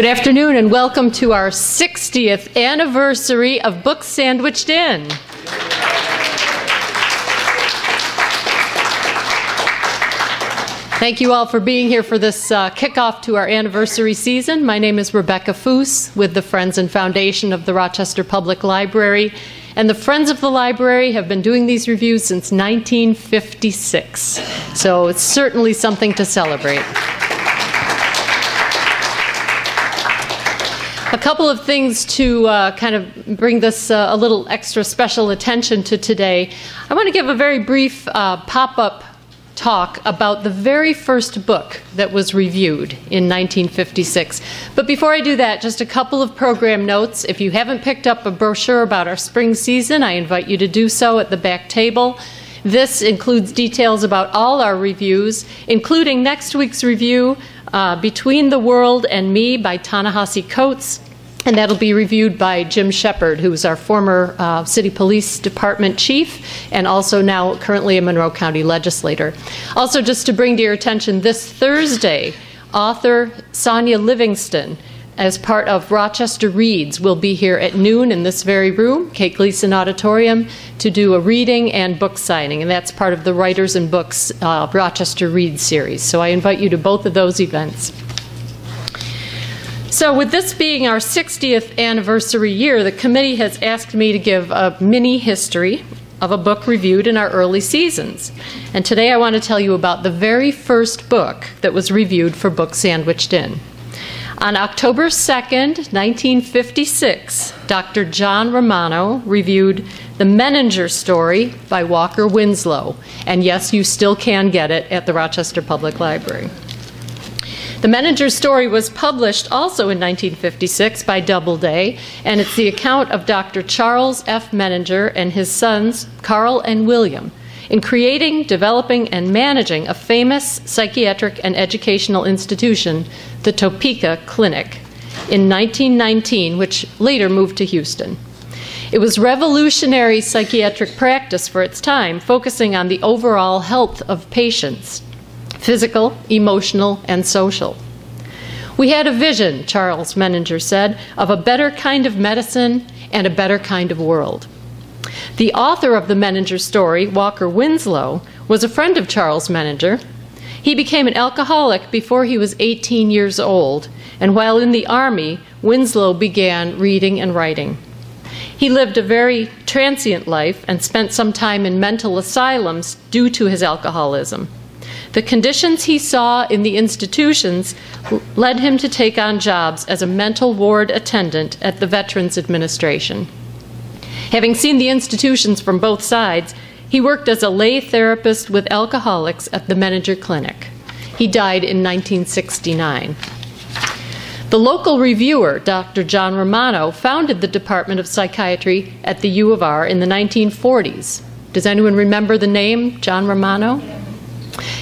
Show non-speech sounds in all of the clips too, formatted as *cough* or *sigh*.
Good afternoon and welcome to our 60th anniversary of Books Sandwiched In. Thank you all for being here for this uh, kickoff to our anniversary season. My name is Rebecca Fuss with the Friends and Foundation of the Rochester Public Library. And the Friends of the Library have been doing these reviews since 1956. So it's certainly something to celebrate. A couple of things to uh, kind of bring this uh, a little extra special attention to today. I want to give a very brief uh, pop up talk about the very first book that was reviewed in 1956. But before I do that, just a couple of program notes. If you haven't picked up a brochure about our spring season, I invite you to do so at the back table. This includes details about all our reviews, including next week's review, uh, Between the World and Me by Ta-Nehisi Coates, and that'll be reviewed by Jim Sheppard, who is our former uh, City Police Department chief and also now currently a Monroe County legislator. Also, just to bring to your attention, this Thursday, author Sonja Livingston, as part of Rochester Reads, will be here at noon in this very room, Kate Gleason Auditorium, to do a reading and book signing, and that's part of the Writers and Books uh, Rochester Reads series. So I invite you to both of those events. So, with this being our 60th anniversary year, the committee has asked me to give a mini history of a book reviewed in our early seasons. And today I want to tell you about the very first book that was reviewed for Book Sandwiched In. On October 2nd, 1956, Dr. John Romano reviewed The Menninger Story by Walker Winslow. And yes, you still can get it at the Rochester Public Library. The Menninger story was published also in 1956 by Doubleday, and it's the account of Dr. Charles F. Menninger and his sons, Carl and William, in creating, developing, and managing a famous psychiatric and educational institution, the Topeka Clinic, in 1919, which later moved to Houston. It was revolutionary psychiatric practice for its time, focusing on the overall health of patients physical, emotional, and social. We had a vision, Charles Menninger said, of a better kind of medicine and a better kind of world. The author of the Menninger story, Walker Winslow, was a friend of Charles Menninger. He became an alcoholic before he was 18 years old, and while in the Army, Winslow began reading and writing. He lived a very transient life and spent some time in mental asylums due to his alcoholism. The conditions he saw in the institutions led him to take on jobs as a mental ward attendant at the Veterans Administration. Having seen the institutions from both sides, he worked as a lay therapist with alcoholics at the Menninger Clinic. He died in 1969. The local reviewer, Dr. John Romano, founded the Department of Psychiatry at the U of R in the 1940s. Does anyone remember the name, John Romano?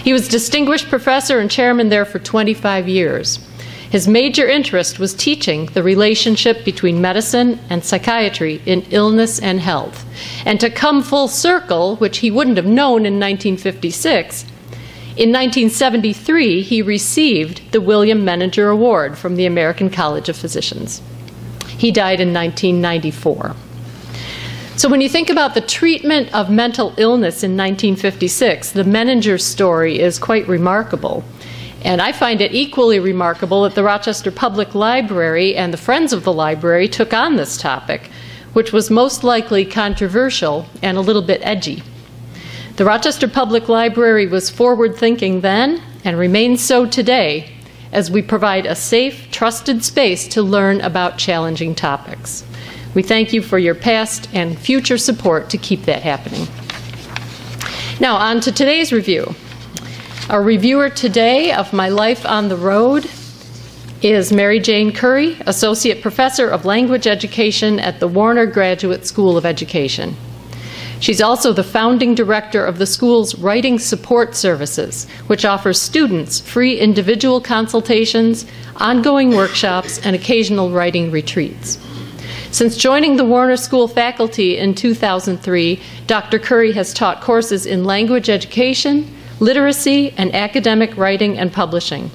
He was distinguished professor and chairman there for 25 years. His major interest was teaching the relationship between medicine and psychiatry in illness and health. And to come full circle, which he wouldn't have known in 1956, in 1973 he received the William Menninger Award from the American College of Physicians. He died in 1994. So when you think about the treatment of mental illness in 1956, the Menninger story is quite remarkable. And I find it equally remarkable that the Rochester Public Library and the Friends of the Library took on this topic, which was most likely controversial and a little bit edgy. The Rochester Public Library was forward thinking then and remains so today as we provide a safe, trusted space to learn about challenging topics. We thank you for your past and future support to keep that happening. Now, on to today's review. Our reviewer today of My Life on the Road is Mary Jane Curry, Associate Professor of Language Education at the Warner Graduate School of Education. She's also the founding director of the school's Writing Support Services, which offers students free individual consultations, ongoing workshops, and occasional writing retreats. Since joining the Warner School faculty in 2003, Dr. Curry has taught courses in language education, literacy, and academic writing and publishing.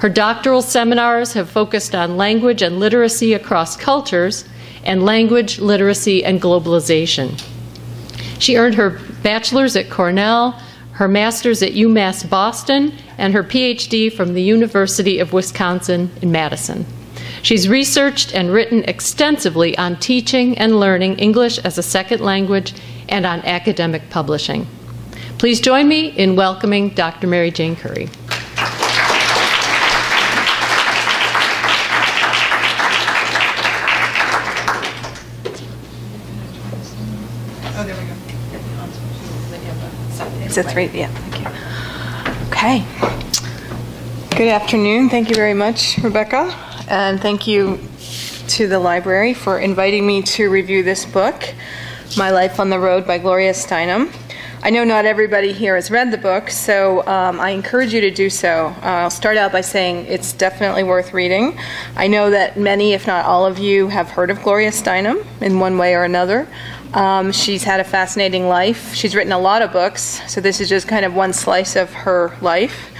Her doctoral seminars have focused on language and literacy across cultures and language, literacy, and globalization. She earned her bachelor's at Cornell, her master's at UMass Boston, and her PhD from the University of Wisconsin in Madison. She's researched and written extensively on teaching and learning English as a second language and on academic publishing. Please join me in welcoming Dr. Mary Jane Curry. It's a three? Yeah, thank you. Okay. Good afternoon. Thank you very much, Rebecca. And thank you to the library for inviting me to review this book, My Life on the Road by Gloria Steinem. I know not everybody here has read the book, so um, I encourage you to do so. Uh, I'll start out by saying it's definitely worth reading. I know that many, if not all of you, have heard of Gloria Steinem in one way or another. Um, she's had a fascinating life. She's written a lot of books, so this is just kind of one slice of her life.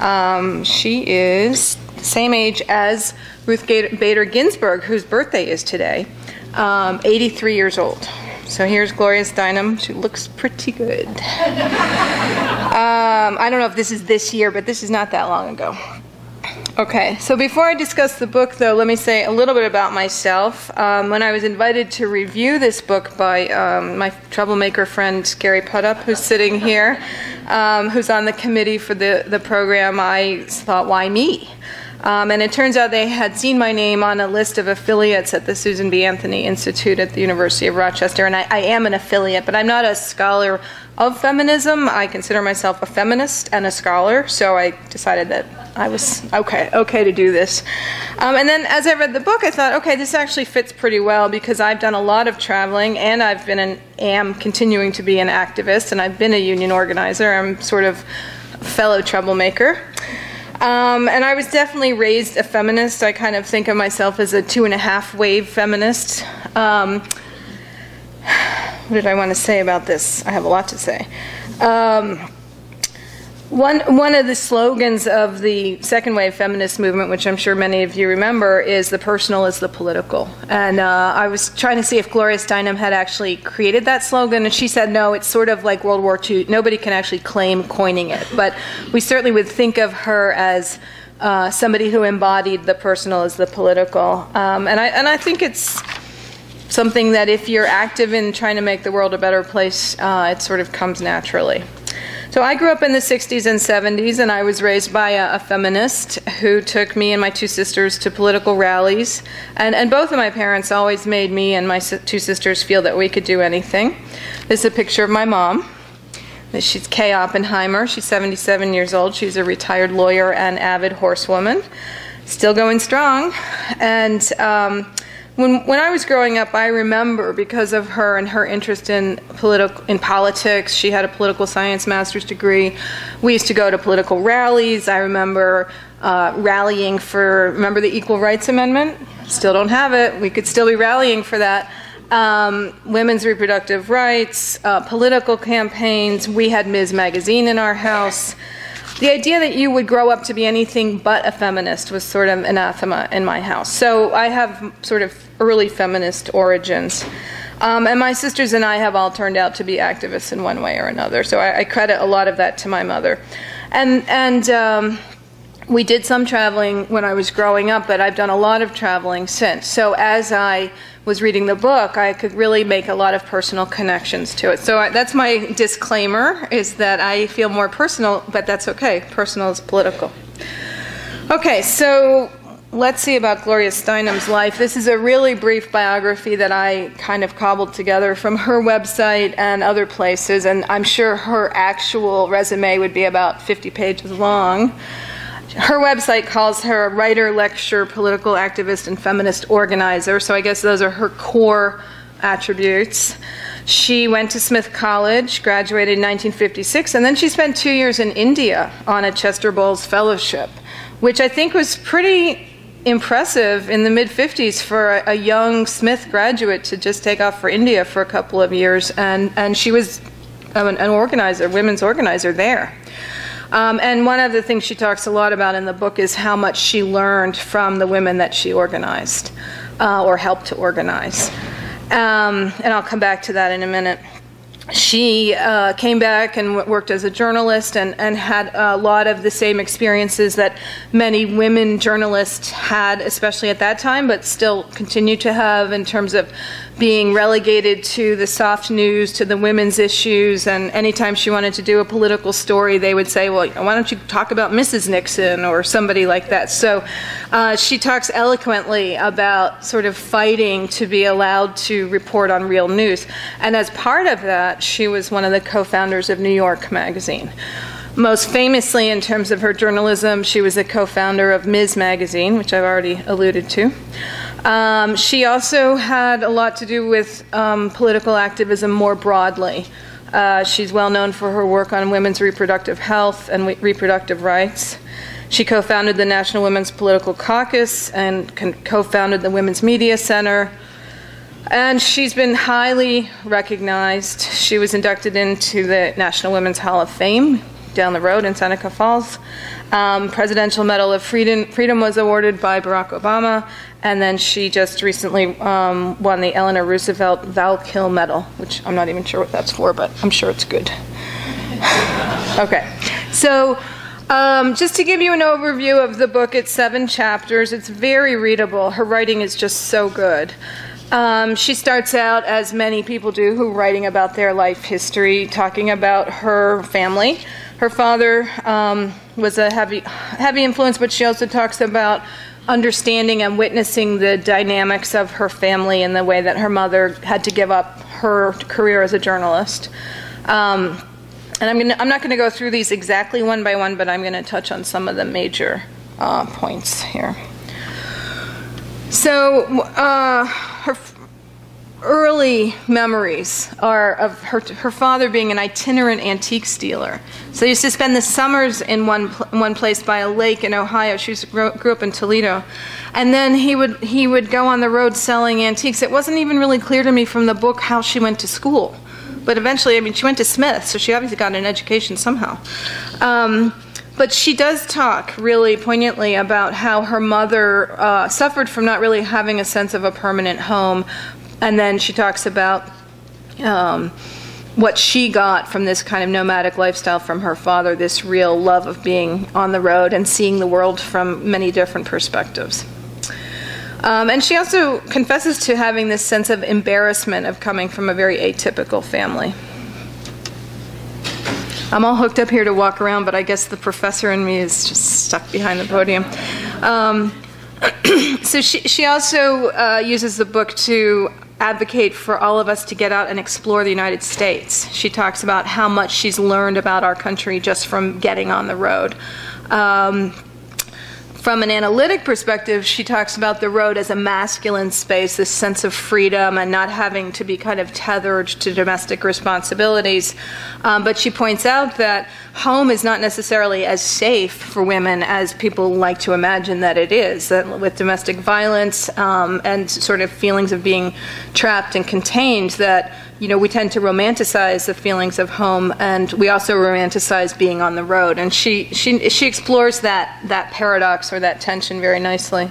Um, she is the same age as Ruth Bader Ginsburg, whose birthday is today, um, 83 years old. So here's Gloria Steinem. She looks pretty good. um, I don't know if this is this year, but this is not that long ago. Okay, so before I discuss the book, though, let me say a little bit about myself. Um, when I was invited to review this book by um, my troublemaker friend Gary Putup, who's sitting here, um, who's on the committee for the, the program, I thought, why me? Um, and it turns out they had seen my name on a list of affiliates at the Susan B. Anthony Institute at the University of Rochester. And I, I am an affiliate, but I'm not a scholar of feminism. I consider myself a feminist and a scholar, so I decided that I was okay, okay to do this. Um, and then as I read the book, I thought, okay, this actually fits pretty well because I've done a lot of traveling and I've been and am continuing to be an activist and I've been a union organizer. I'm sort of a fellow troublemaker. Um, and I was definitely raised a feminist. I kind of think of myself as a two and a half wave feminist. Um, *sighs* what did I want to say about this? I have a lot to say. Um, one, one of the slogans of the second wave feminist movement, which I'm sure many of you remember, is the personal is the political. And uh, I was trying to see if Gloria Steinem had actually created that slogan, and she said no, it's sort of like World War II. Nobody can actually claim coining it. But we certainly would think of her as uh, somebody who embodied the personal as the political. Um, and, I, and I think it's something that if you're active in trying to make the world a better place, uh, it sort of comes naturally. So I grew up in the 60s and 70s, and I was raised by a, a, feminist who took me and my two sisters to political rallies. And, and both of my parents always made me and my two sisters feel that we could do anything. This is a picture of my mom. She's Kay Oppenheimer. She's 77 years old. She's a retired lawyer and avid horsewoman. Still going strong. And um, when, when I was growing up, I remember because of her and her interest in political in politics. She had a political science master's degree. We used to go to political rallies. I remember uh, rallying for remember the Equal Rights Amendment. Still don't have it. We could still be rallying for that. Um, women's reproductive rights, uh, political campaigns. We had Ms. Magazine in our house the idea that you would grow up to be anything but a feminist was sort of anathema in my house. So I have sort of early feminist origins. Um, and my sisters and I have all turned out to be activists in one way or another. So I, I credit a lot of that to my mother. And, and um, we did some traveling when I was growing up, but I've done a lot of traveling since. So as I was reading the book, I could really make a lot of personal connections to it. So I, that's my disclaimer: is that I feel more personal, but that's okay. Personal is political. Okay, so let's see about Gloria Steinem's life. This is a really brief biography that I kind of cobbled together from her website and other places, and I'm sure her actual resume would be about 50 pages long her website calls her a writer, lecturer, political activist, and feminist organizer. So I guess those are her core attributes. She went to Smith College, graduated in 1956, and then she spent two years in India on a Chester Bowles Fellowship, which I think was pretty impressive in the mid 50s for a, a, young Smith graduate to just take off for India for a couple of years. And, and she was an, an organizer, women's organizer there. Um, and one of the things she talks a lot about in the book is how much she learned from the women that she organized uh, or helped to organize. Um, and I'll come back to that in a minute she uh, came back and worked as a journalist and, and had a lot of the same experiences that many women journalists had, especially at that time, but still continue to have in terms of being relegated to the soft news, to the women's issues, and anytime she wanted to do a political story, they would say, well, why don't you talk about Mrs. Nixon or somebody like that. So uh, she talks eloquently about sort of fighting to be allowed to report on real news. And as part of that, she was one of the co founders of New York Magazine. Most famously, in terms of her journalism, she was a co founder of Ms. Magazine, which I've already alluded to. Um, she also had a lot to do with um, political activism more broadly. Uh, she's well known for her work on women's reproductive health and re- reproductive rights. She co founded the National Women's Political Caucus and co founded the Women's Media Center. And she's been highly recognized. She was inducted into the National Women's Hall of Fame down the road in Seneca Falls. Um, Presidential Medal of Freedom, Freedom was awarded by Barack Obama, and then she just recently um, won the Eleanor Roosevelt Val-Kill Medal, which I'm not even sure what that's for, but I'm sure it's good. *laughs* okay, so um, just to give you an overview of the book, it's seven chapters. It's very readable. Her writing is just so good. Um, she starts out, as many people do who writing about their life history, talking about her family. Her father um, was a heavy, heavy influence, but she also talks about understanding and witnessing the dynamics of her family and the way that her mother had to give up her career as a journalist. Um, and I'm, gonna, I'm not going to go through these exactly one by one, but I'm going to touch on some of the major uh, points here. So, uh, her early memories are of her, her father being an itinerant antique dealer. So he used to spend the summers in one, one place by a lake in Ohio. She was, grew up in Toledo. And then he would, he would go on the road selling antiques. It wasn't even really clear to me from the book how she went to school. But eventually, I mean, she went to Smith, so she obviously got an education somehow. Um, but she does talk really poignantly about how her mother uh, suffered from not really having a sense of a permanent home, and then she talks about um, what she got from this kind of nomadic lifestyle from her father this real love of being on the road and seeing the world from many different perspectives. Um, and she also confesses to having this sense of embarrassment of coming from a very atypical family. I'm all hooked up here to walk around, but I guess the professor in me is just stuck behind the podium. Um, *clears throat* so she, she also uh, uses the book to advocate for all of us to get out and explore the United States. She talks about how much she's learned about our country just from getting on the road. Um, from an analytic perspective, she talks about the road as a masculine space, this sense of freedom and not having to be kind of tethered to domestic responsibilities. Um, but she points out that home is not necessarily as safe for women as people like to imagine that it is. That with domestic violence um, and sort of feelings of being trapped and contained, that you know, we tend to romanticize the feelings of home, and we also romanticize being on the road. And she she she explores that that paradox or that tension very nicely.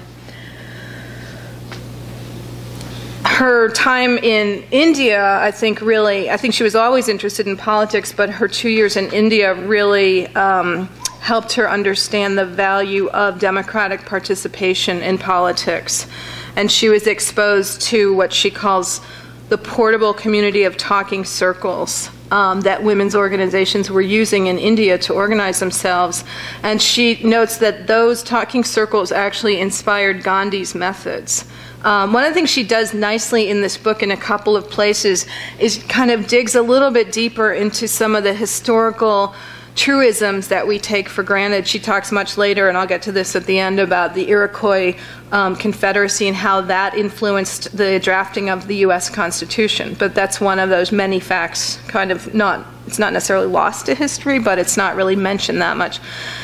Her time in India, I think, really, I think she was always interested in politics, but her two years in India really um, helped her understand the value of democratic participation in politics. And she was exposed to what she calls the portable community of talking circles um, that women's organizations were using in India to organize themselves. And she notes that those talking circles actually inspired Gandhi's methods. Um, one of the things she does nicely in this book in a couple of places is kind of digs a little bit deeper into some of the historical truisms that we take for granted. She talks much later, and I'll get to this at the end, about the Iroquois um, Confederacy and how that influenced the drafting of the U.S. Constitution. But that's one of those many facts, kind of not it's not necessarily lost to history, but it's not really mentioned that much.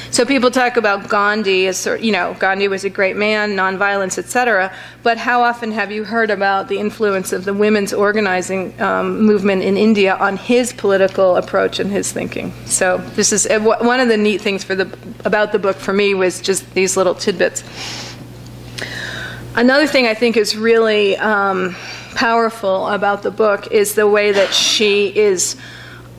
So people talk about Gandhi as you know, Gandhi was a great man, nonviolence, etc. But how often have you heard about the influence of the women's organizing um, movement in India on his political approach and his thinking? So this is uh, one of the neat things for the about the book for me was just these little tidbits. Another thing I think is really um, powerful about the book is the way that she is.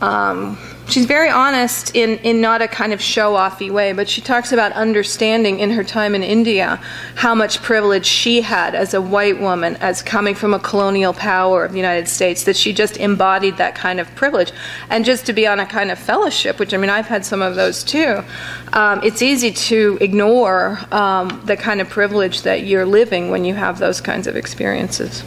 Um, she's very honest in, in not a kind of show offy way, but she talks about understanding in her time in India how much privilege she had as a white woman, as coming from a colonial power of the United States, that she just embodied that kind of privilege. And just to be on a kind of fellowship, which I mean, I've had some of those too, um, it's easy to ignore um, the kind of privilege that you're living when you have those kinds of experiences.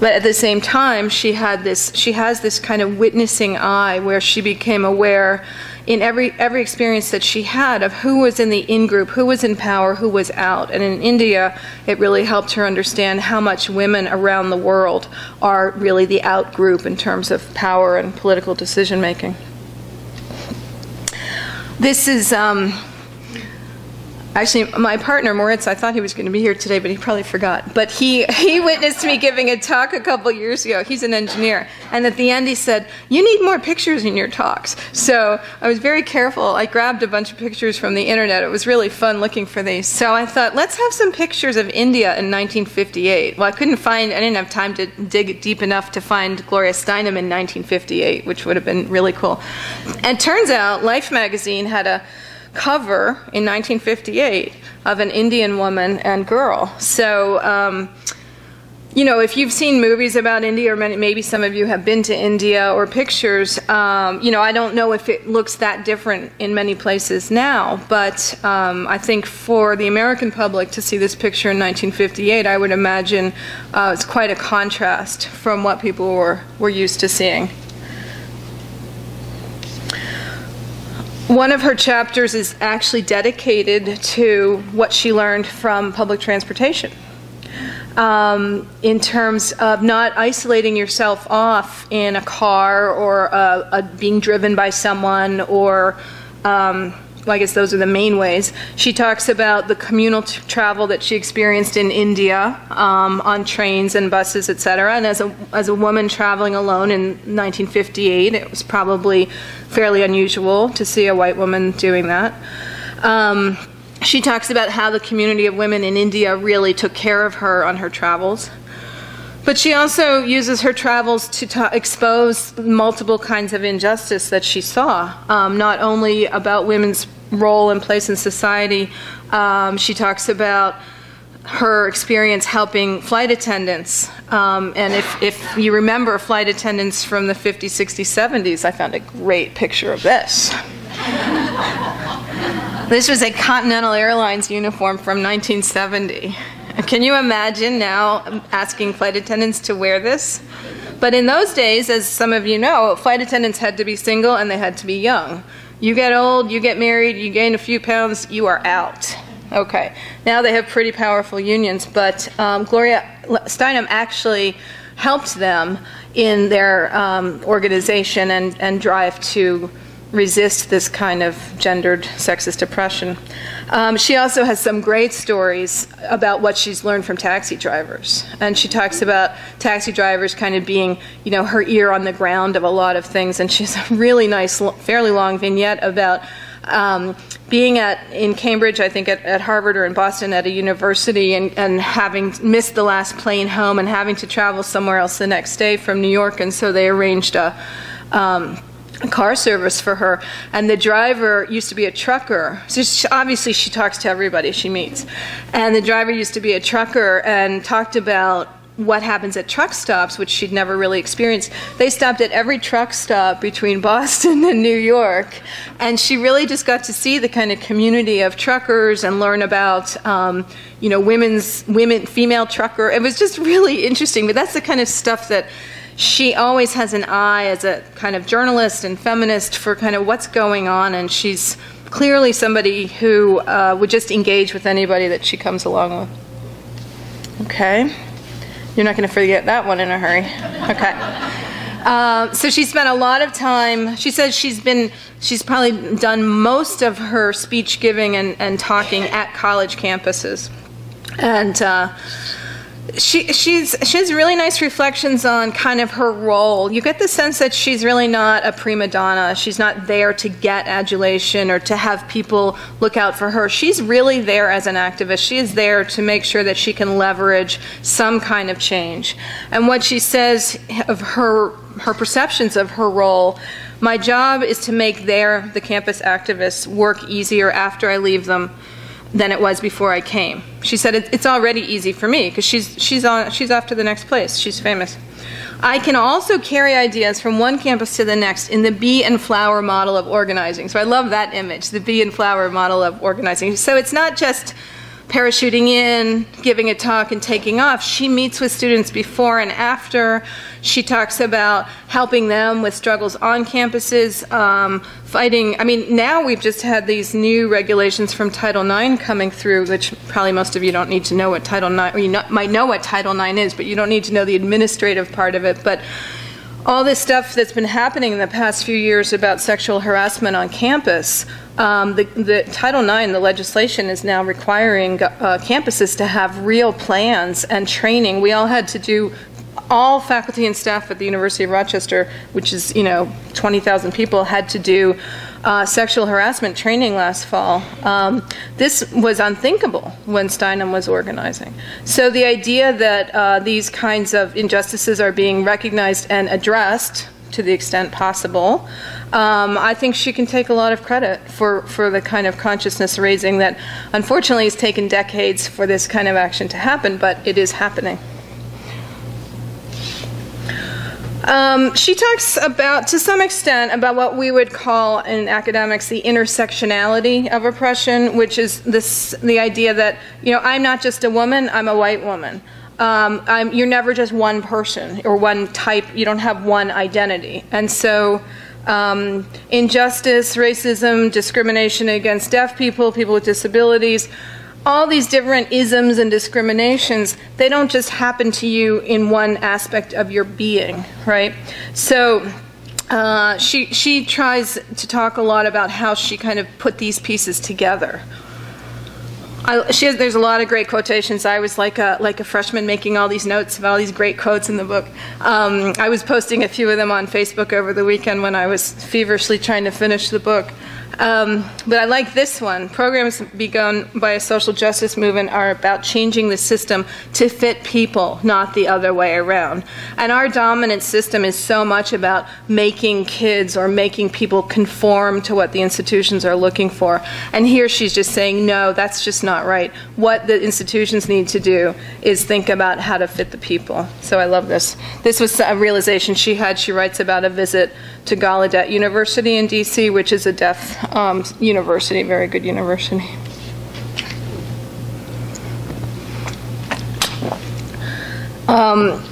But at the same time, she had this she has this kind of witnessing eye where she became aware in every every experience that she had of who was in the in group, who was in power, who was out. And in India, it really helped her understand how much women around the world are really the out group in terms of power and political decision making. This is um, Actually, my partner Moritz, I thought he was going to be here today, but he probably forgot. But he, he witnessed me giving a talk a couple years ago. He's an engineer. And at the end, he said, You need more pictures in your talks. So I was very careful. I grabbed a bunch of pictures from the internet. It was really fun looking for these. So I thought, Let's have some pictures of India in 1958. Well, I couldn't find, I didn't have time to dig deep enough to find Gloria Steinem in 1958, which would have been really cool. And turns out, Life magazine had a cover in 1958 of an Indian woman and girl. So, um, you know, if you've seen movies about India, or maybe some of you have been to India or pictures, um, you know, I don't know if it looks that different in many places now, but um, I think for the American public to see this picture in 1958, I would imagine uh, it's quite a contrast from what people were, were used to seeing. One of her chapters is actually dedicated to what she learned from public transportation. Um, in terms of not isolating yourself off in a car or uh, being driven by someone or um, well, I guess those are the main ways. She talks about the communal travel that she experienced in India um, on trains and buses, etc. And as a, as a woman traveling alone in 1958, it was probably fairly unusual to see a white woman doing that. Um, she talks about how the community of women in India really took care of her on her travels. But she also uses her travels to expose multiple kinds of injustice that she saw, um, not only about women's role and place in society. Um, she talks about her experience helping flight attendants. Um, and if, if you remember flight attendants from the 50s, 60s, 70s, I found a great picture of this. this was a Continental Airlines uniform from 1970. Can you imagine now asking flight attendants to wear this? But in those days, as some of you know, flight attendants had to be single and they had to be young. You get old, you get married, you gain a few pounds, you are out. Okay, now they have pretty powerful unions, but um, Gloria Steinem actually helped them in their um, organization and, and drive to resist this kind of gendered sexist oppression. Um, she also has some great stories about what she's learned from taxi drivers. And she talks about taxi drivers kind of being, you know, her ear on the ground of a lot of things. And she has a really nice, fairly long vignette about um, being at in Cambridge, I think at, at, Harvard or in Boston at a university, and, and having missed the last plane home and having to travel somewhere else the next day from New York, and so they arranged a. Um, car service for her and the driver used to be a trucker. So she, obviously she talks to everybody she meets. And the driver used to be a trucker and talked about what happens at truck stops which she'd never really experienced. They stopped at every truck stop between *laughs* boston and new york and she really just got to see the kind of community of truckers and learn about um, you know women's women female trucker. It was just really interesting but that's the kind of stuff that she always has an eye as a kind of journalist and feminist for kind of what's going on, and she's clearly somebody who uh, would just engage with anybody that she comes along with. Okay. You're not going to forget that one in a hurry. Okay. Uh, so she spent a lot of time. She says she's been, she's probably done most of her speech giving and, and talking at college campuses. And uh, she she's she has really nice reflections on kind of her role. You get the sense that she's really not a prima donna. She's not there to get adulation or to have people look out for her. She's really there as an activist. She is there to make sure that she can leverage some kind of change. And what she says of her her perceptions of her role my job is to make their the campus activists work easier after I leave them than it was before I came. She said it's already easy for me because she's she's on she's off to the next place. She's famous. I can also carry ideas from one campus to the next in the bee and flower model of organizing. So I love that image, the bee and flower model of organizing. So it's not just parachuting in, giving a talk, and taking off. She meets with students before and after. She talks about helping them with struggles on campuses, um, fighting. I mean, now we've just had these new regulations from Title IX coming through, which probably most of you don't need to know what Title IX, or you know, might know what Title IX is, but you don't need to know the administrative part of it. But all this stuff that's been happening in the past few years about sexual harassment on campus, um, the, the, Title IX, the legislation is now requiring uh, campuses to have real plans and training. We all had to do all faculty and staff at the University of Rochester, which is, you know, 20,000 people, had to do uh, sexual harassment training last fall. Um, this was unthinkable when Steinem was organizing. So the idea that uh, these kinds of injustices are being recognized and addressed to the extent possible, um, I think she can take a lot of credit for, for the kind of consciousness raising that unfortunately has taken decades for this kind of action to happen, but it is happening. Um, she talks about, to some extent, about what we would call in academics the intersectionality of oppression, which is this the idea that you know I'm not just a woman, I'm a white woman. Um, you're never just one person or one type. You don't have one identity, and so. Um, injustice, racism, discrimination against deaf people, people with disabilities, all these different isms and discriminations, they don't just happen to you in one aspect of your being, right? So uh, she, she tries to talk a lot about how she kind of put these pieces together. I, has, there's a lot of great quotations. I was like a, like a freshman making all these notes of all these great quotes in the book. Um, I was posting a few of them on Facebook over the weekend when I was feverishly trying to finish the book. Um, but I like this one. Programs begun by a social justice movement are about changing the system to fit people, not the other way around. And our dominant system is so much about making kids or making people conform to what the institutions are looking for. And here she's just saying, no, that's just not right. What the institutions need to do is think about how to fit the people. So I love this. This was a realization she had. She writes about a visit to Gallaudet University in DC, which is a deaf um, university, very good university. Um,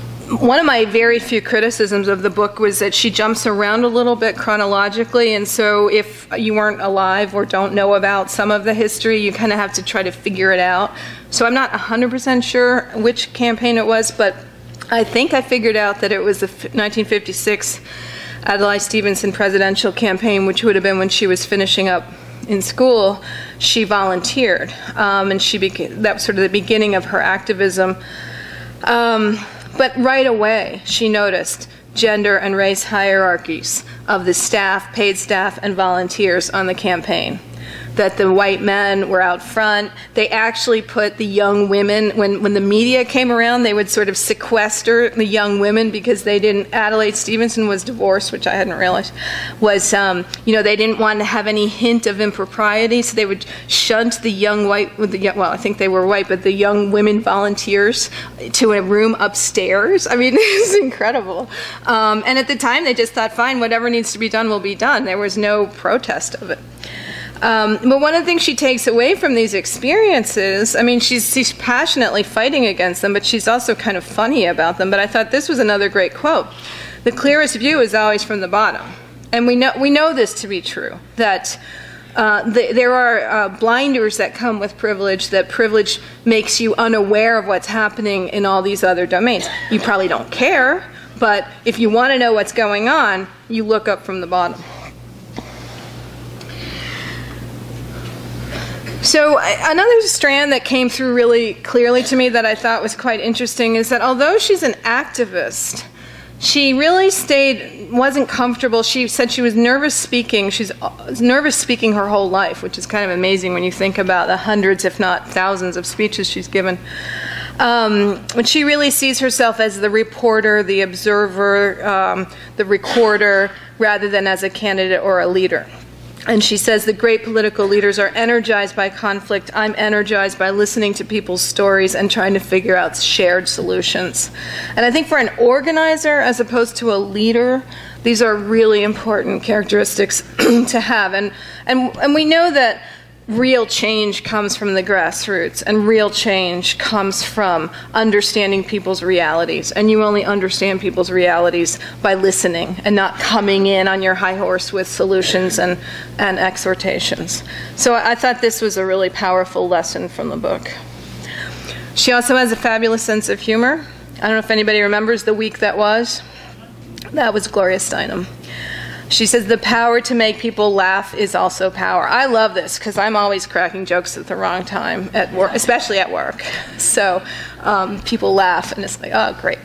one of my very few criticisms of the book was that she jumps around a little bit chronologically, and so if you weren't alive or don't know about some of the history, you kind of have to try to figure it out. So I'm not 100% sure which campaign it was, but I think I figured out that it was the 1956 Adlai Stevenson presidential campaign, which would have been when she was finishing up in school, she volunteered, um, and she became, that was sort of the beginning of her activism. Um, but right away, she noticed gender and race hierarchies of the staff, paid staff, and volunteers on the campaign that the white men were out front. They actually put the young women, when, when the media came around, they would sort of sequester the young women because they didn't, Adlai Stevenson was divorced, which I hadn't realized, was, um, you know, they didn't want to have any hint of impropriety, so they would shunt the young white, with the, well, I think they were white, but the young women volunteers to a room upstairs. I mean, *laughs* it's incredible. Um, and at the time, they just thought, fine, whatever needs to be done will be done. There was no protest of it. Um, but one of the things she takes away from these experiences, I mean, she's, she's passionately fighting against them, but she's also kind of funny about them. But I thought this was another great quote. The clearest view is always from the bottom. And we know, we know this to be true, that uh, the, there are uh, blinders that come with privilege, that privilege makes you unaware of what's happening in all these other domains. You probably don't care, But if you want to know what's going on, you look up from the bottom. So, another strand that came through really clearly to me that I thought was quite interesting is that although she's an activist, she really stayed wasn't comfortable. She said she was nervous speaking. She's nervous speaking her whole life which is kind of amazing when you think about the hundreds if not thousands of speeches she's given. Um, but she really sees herself as the reporter the observer um, the recorder rather than as a candidate or a leader and she says the great political leaders are energized by conflict. I'm energized by listening to people's stories and trying to figure out shared solutions. And I think for an organizer as opposed to a leader, these are really important characteristics *clears throat* to have. And, and, and we know that real change comes from the grassroots, and real change comes from understanding people's realities. And you only understand people's realities by listening and not coming in on your high horse with solutions and, and exhortations. So I thought this was a really powerful lesson from the book. She also has a fabulous sense of humor. I don't know if anybody remembers the week that was. That was Gloria Steinem. She says the power to make people laugh is also power. I love this because I'm always cracking jokes at the wrong time at work, especially at work. So um, people laugh, and it's like, oh, great.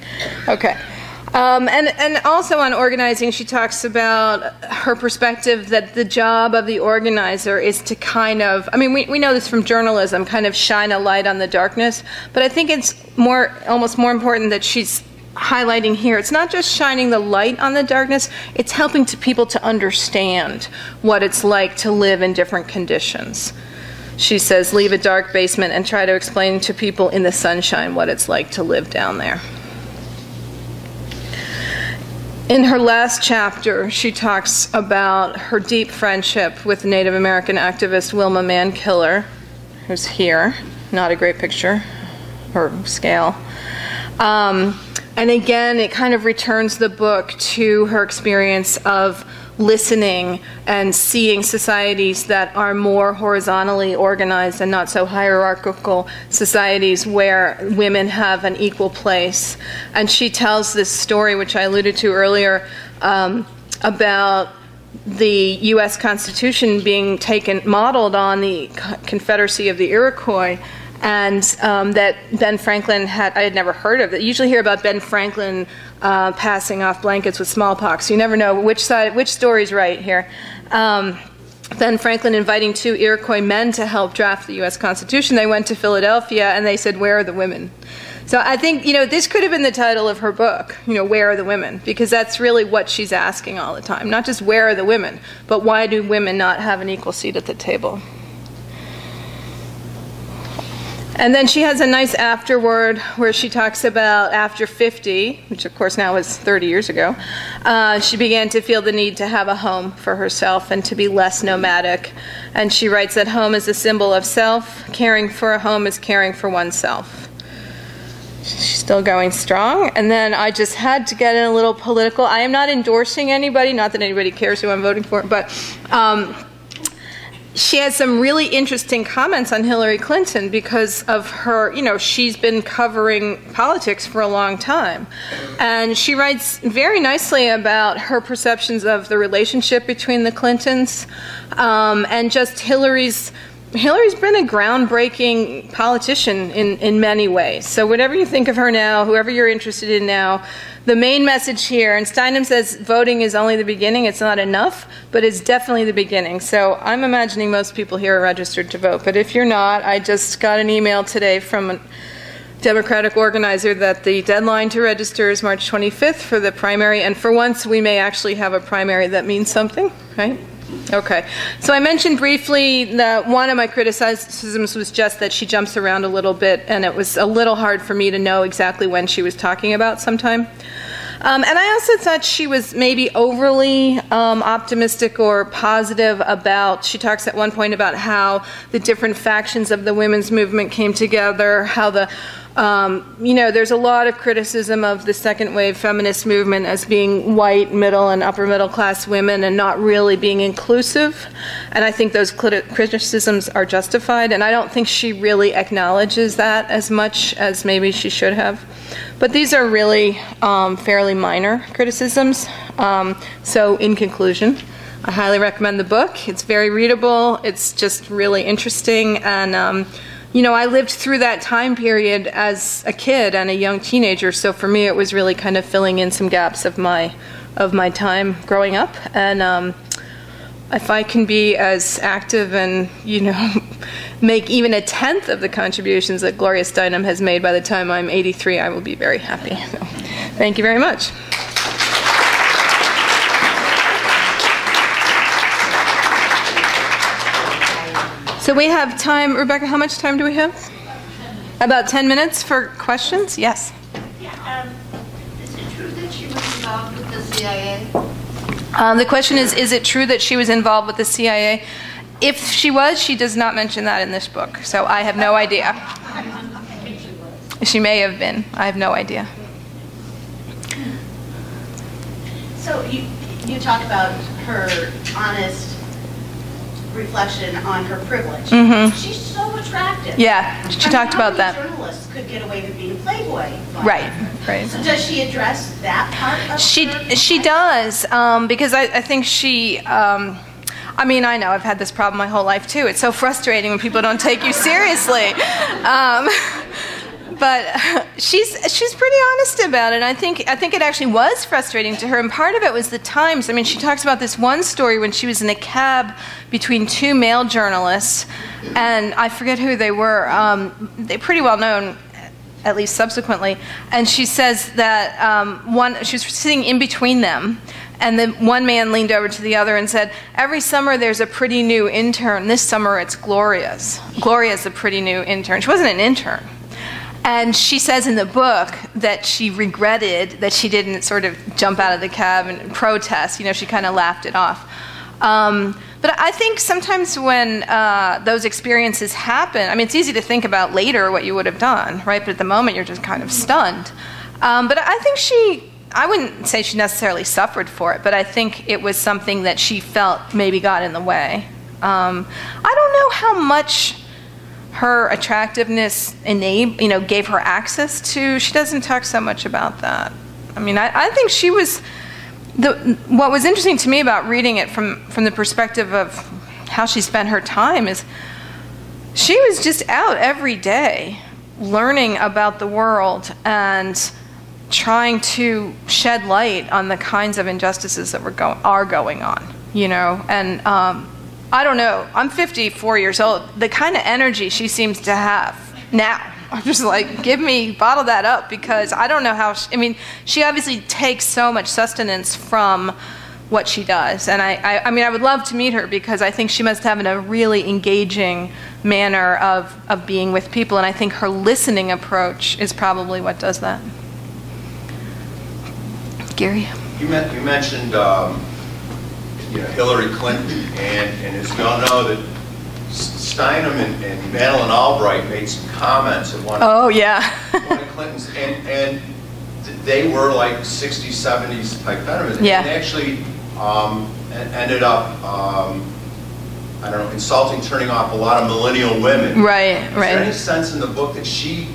Okay. Um, and, and also on organizing, she talks about her perspective that the job of the organizer is to kind of, I mean, we, we know this from journalism, kind of shine a light on the darkness, but I think it's more, almost more important that she's highlighting here. It's not just shining the light on the darkness, it's helping to people to understand what it's like to live in different conditions. She says, leave a dark basement and try to explain to people in the sunshine what it's like to live down there. In her last chapter, she talks about her deep friendship with Native American activist Wilma Mankiller, who's here. Not a great picture or scale. Um, and again, it kind of returns the book to her experience of listening and seeing societies that are more horizontally organized and not so hierarchical societies where women have an equal place. And she tells this story, which I alluded to earlier, um, about the U.S. Constitution being taken, modeled on the Confederacy of the Iroquois and um, that Ben Franklin had, I had never heard of. You usually hear about Ben Franklin uh, passing off blankets with smallpox. You never know which side, which story's right here. Um, ben Franklin inviting two Iroquois men to help draft the U.S. Constitution. They went to Philadelphia and they said, Where are the women? So I think, you know, this could have been the title of her book, you know, Where are the Women? Because that's really what she's asking all the time. Not just where are the women, but why do women not have an equal seat at the table? And then she has a nice afterword where she talks about after 50, which of course now is 30 years ago, uh, she began to feel the need to have a home for herself and to be less nomadic. And she writes that home is a symbol of self, caring for a home is caring for oneself. She's still going strong. And then I just had to get in a little political. I am not endorsing anybody, not that anybody cares who I'm voting for, but. Um, she has some really interesting comments on Hillary Clinton because of her, you know, she's been covering politics for a long time. And she writes very nicely about her perceptions of the relationship between the Clintons um, and just Hillary's. Hillary's been a groundbreaking politician in, in many ways. So, whatever you think of her now, whoever you're interested in now, the main message here, and Steinem says voting is only the beginning, it's not enough, but it's definitely the beginning. So I'm imagining most people here are registered to vote. But if you're not, I just got an email today from a Democratic organizer that the deadline to register is March 25th for the primary, and for once we may actually have a primary that means something, right? Okay. So I mentioned briefly that one of my criticisms was just that she jumps around a little bit, and it was a little hard for me to know exactly when she was talking about sometime. Um, and I also thought she was maybe overly um, optimistic or positive about. She talks at one point about how the different factions of the women's movement came together, how the Um, you know, there's a lot of criticism of the second wave feminist movement as being white, middle, and upper middle class women and not really being inclusive. And I think those criticisms are justified. And I don't think she really acknowledges that as much as maybe she should have. But these are really um, fairly minor criticisms. Um, so, in conclusion, I highly recommend the book. It's very readable, it's just really interesting, and um, you know, I lived through that time period as a kid and a young teenager, so for me it was really kind of filling in some gaps of my of my time growing up. And um, if I can be as active and you know *laughs* make even a tenth of the contributions that Gloria Steinem has made by the time I'm 83, I will be very happy. So, thank you very much. So we have time, Rebecca, how much time do we have? About 10 minutes for questions? Yes. Yeah, um, is it true that she was involved with the CIA? Um, the question is Is it true that she was involved with the CIA? If she was, she does not mention that in this book, so I have no idea. She may have been. I have no idea. So you, you talk about her honest reflection on her privilege. Mhm. She's so attractive. Yeah, she I talked how about that. journalists could get away with being a playboy. Right, right. So does she address that part of She she does um, because I, I think she. Um, I mean, I know I've had this problem my whole life too. It's so frustrating when people don't take you seriously. Um, *laughs* but *laughs* she's she's pretty honest about it. I think I think it actually was frustrating to her, and part of it was the times. I mean, she talks about this one story when she was in a cab between two male journalists, and I forget who they were. Um, they're pretty well known at least subsequently. And she says that um, one, she was sitting in between them, and then one man leaned over to the other and said, "Every summer there's a pretty new intern. This summer it's Gloria's. Gloria's a pretty new intern. She wasn't an intern." And she says in the book that she regretted that she didn't sort of jump out of the cab and protest. You know, she kind of laughed it off. Um, but I think sometimes when uh, those experiences happen, I mean, it's easy to think about later what you would have done, right? But at the moment, you're just kind of stunned. Um, but I think she, I wouldn't say she necessarily suffered for it, but I think it was something that she felt maybe got in the way. Um, I don't know how much her attractiveness enab- you know, gave her access to. She doesn't talk so much about that. I mean, I, I think she was. The, what was interesting to me about reading it from, from the perspective of how she spent her time is she was just out every day learning about the world and trying to shed light on the kinds of injustices that were go- are going on, you know. And um, I don't know, I'm 54 years old. The kind of energy she seems to have now *laughs* I'm just like, give me, bottle that up because I don't know how, she, I mean, she obviously takes so much sustenance from what she does. And I, I, I mean, I would love to meet her because I think she must have a really engaging manner of, of being with people. And I think her listening approach is probably what does that. Gary? You, men- you mentioned um, you know, Hillary Clinton, and, and as we all know, that Steinem and, and Madeleine Albright made some comments at one, Oh, yeah. one of Clinton's, and, and they were like 60s, 70s type feminists. Yeah. And they actually um, ended up, um, I don't know, insulting, turning off a lot of millennial women. right, Is there any sense in the book that she,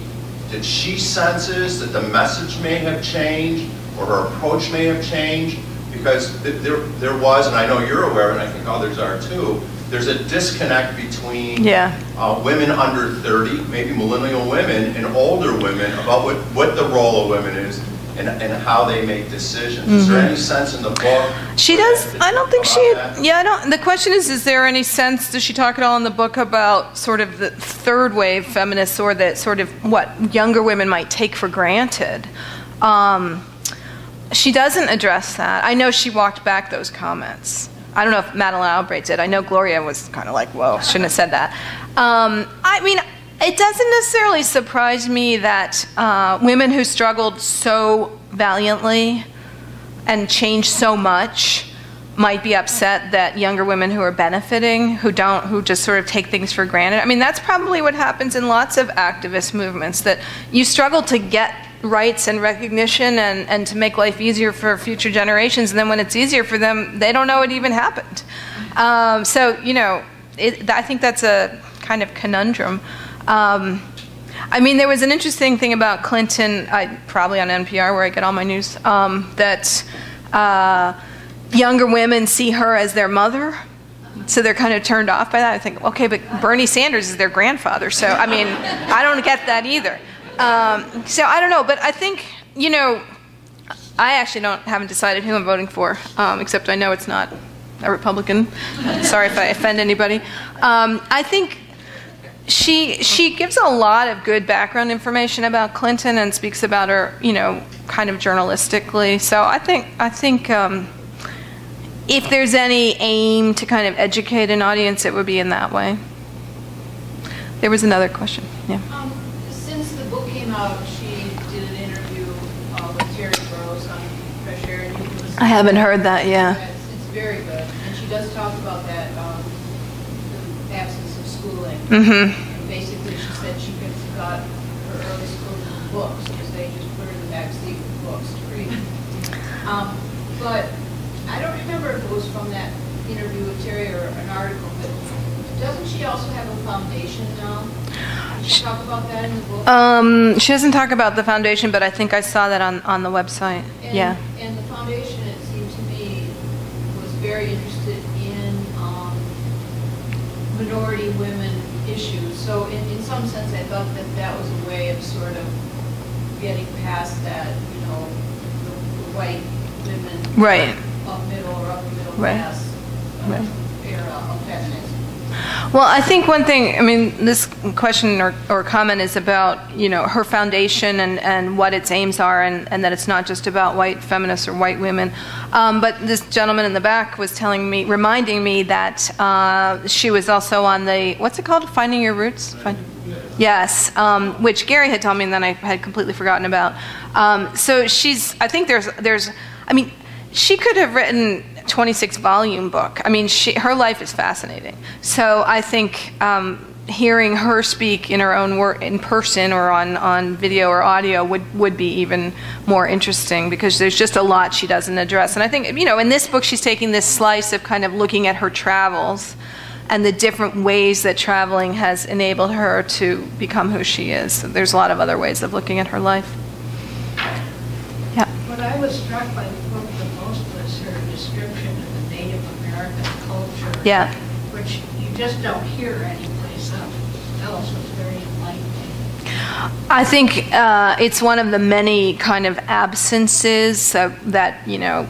that she senses that the message may have changed or her approach may have changed? Because there, there was, and I know you're aware, and I think others are too, there's a disconnect between Yeah. uh, women under 30, maybe millennial women, and older women about what, what the role of women is and, and how they make decisions. Is there any sense in the book? Mm-hmm. She does. I don't think she. that? Yeah, I don't. The question is: Is there any sense? Does she talk at all in the book about sort of the third wave feminists, or that sort of what younger women might take for granted? Um, she doesn't address that. I know she walked back those comments. I don't know if Madeleine Albright did. I know Gloria was kind of like, "Whoa, shouldn't have said that." Um, I mean, it doesn't necessarily surprise me that uh, women who struggled so valiantly and changed so much might be upset that younger women who are benefiting, who don't, who just sort of take things for granted. I mean, that's probably what happens in lots of activist movements, that you struggle to get rights and recognition and, and to make life easier for future generations, and then when it's easier for them, they don't know it even happened. Um, so, you know, it, I think that's a kind of conundrum. Um, I mean, there was an interesting thing about Clinton, I, probably on NPR where I get all my news, um, that uh, younger women see her as their mother. So they're kind of turned off by that. I think, okay, but Bernie Sanders is their grandfather. So, I mean, I don't get that either. Um, so I don't know, but I think, you know, I actually don't haven't decided who I'm voting for, um, except I know it's not a Republican. *laughs* Sorry if I offend anybody. Um, I think she she gives a lot of good background information about Clinton and speaks about her, you know, kind of journalistically. So I think I think um, if there's any aim to kind of educate an audience, it would be in that way. There was another question. Yeah. Um, since the book came out, she did an interview uh, with Terry Burrows on Fresh Air. And you can listen I haven't heard that. Yeah. It's, it's very good, and she does talk about that um, the absence of schooling. Mm-hmm. And basically, she said she could have got her early school books because they just put her in the back seat with books to read. Um, but I don't remember if it was from that interview with Terry or an article, but doesn't she also have a foundation now? She talk about that in the book? Um, she doesn't talk about the foundation, but I think I saw that on, on the website. And- Yeah. And the foundation, it seemed to me, was very interested in um, minority women issues. So in, in some sense, I thought that that was a way of sort of getting past that, you know, the the white women. Right. Middle or upper middle Right. class uh, Right. era of feminism. Well, I think one thing, I mean, this question or, or comment is about, you know, her foundation and, and what its aims are, and, and that it's not just about white feminists or white women. Um, but this gentleman in the back was telling me, reminding me that uh, she was also on the, what's it called? Finding Your Roots? Find- Yes, um, which Gary had told me and then I had completely forgotten about. Um, so she's, I think there's, there's, I mean, she could have written 26 volume book. I mean, she, her life is fascinating. So I think um, hearing her speak in her own work in person or on, on video or audio would, would be even more interesting because there's just a lot she doesn't address. And I think, you know, in this book, she's taking this slice of kind of looking at her travels and the different ways that traveling has enabled her to become who she is. So there's a lot of other ways of looking at her life. Yeah. What I was struck by Yeah. Which you just don't hear anyplace else. was very enlightening. I think uh, it's one of the many kind of absences uh, that, you know,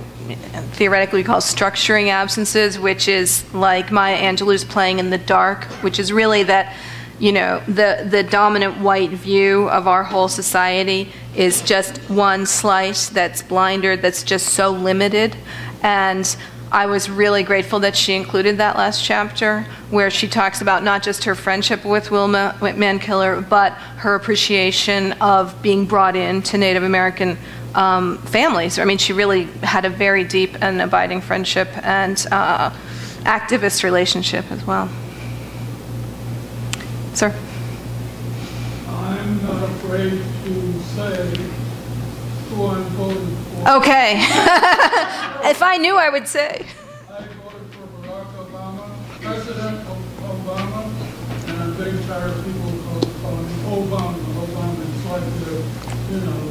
theoretically we call structuring absences, which is like Maya Angelou's playing in the dark, which is really that, you know, the, the dominant white view of our whole society is just one slice that's blinder, that's just so limited. And I was really grateful that she included that last chapter where she talks about not just her friendship with Wilma Mankiller, but her appreciation of being brought into Native American um, families. I mean, she really had a very deep and abiding friendship and uh, activist relationship as well. Sir? I'm not afraid to say who I'm voting for. Okay. *laughs* if I knew, I would say. I voted for Barack Obama, President Obama, and I'm tired people Obama. Obama, it's like you know,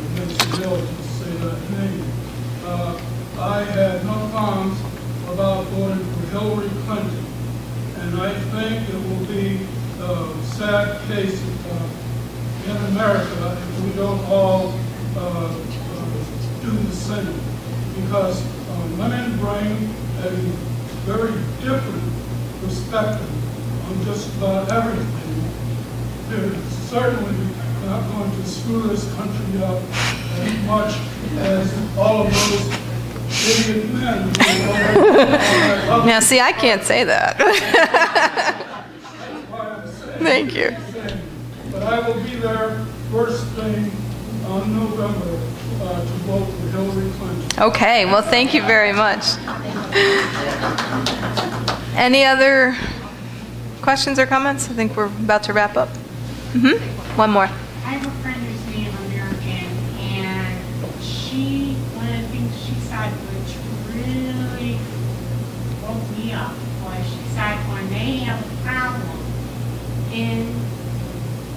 to say that name. Uh, I had no qualms about voting for Hillary Clinton, and I think it will be a sad case uh, in America if we don't all uh, uh, do the same. Because uh, women bring a very different perspective on just about everything. They're certainly not going to screw this country up as much as all of those idiot men. who are all *laughs* Now, see, I can't say that. *laughs* Thank you. But I will be there first thing on November to vote for Hillary Clinton. Okay, well, thank you very much. Any other questions or comments? I think we're about to wrap up. hmm One more. I have a friend who's Native American, and she, one of the things she said, which really woke me up, was she said when they have a problem in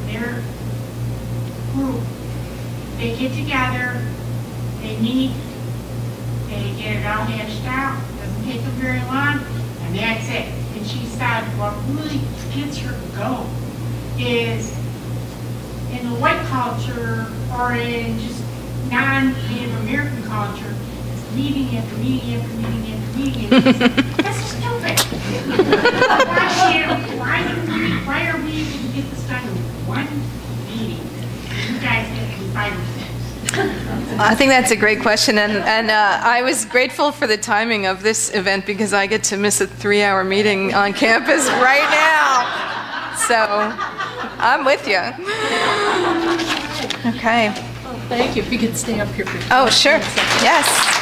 their group, they get together, they meet, they get it all hashed out, doesn't take them very long, and that's it. And she said, what really gets her going is in the white culture or in just non-Native American culture, it's meeting after meeting after meeting after meeting. And she said, That's stupid. Why can't, why, we- why are we to get this done in one meeting? You guys get to do five or six. I think that's a great question, and, and uh, I was grateful for the timing of this event because I get to miss a three-hour meeting on campus *laughs* right now. So I'm with you. Okay. Thank you, if you could stay up here for Oh, sure. Yes.